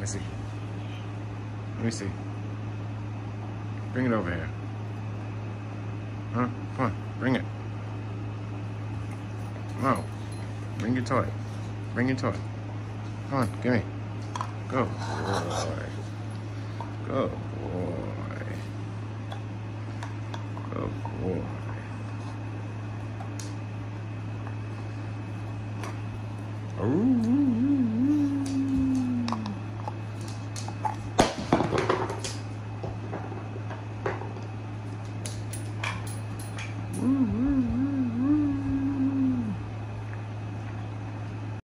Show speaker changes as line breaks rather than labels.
Let me see. Let me see. Bring it over here. Huh? Come on, bring it. Come. Bring your toy. Bring your toy. Come on, give me. Go, boy. Go, boy. Go, boy. Ooh.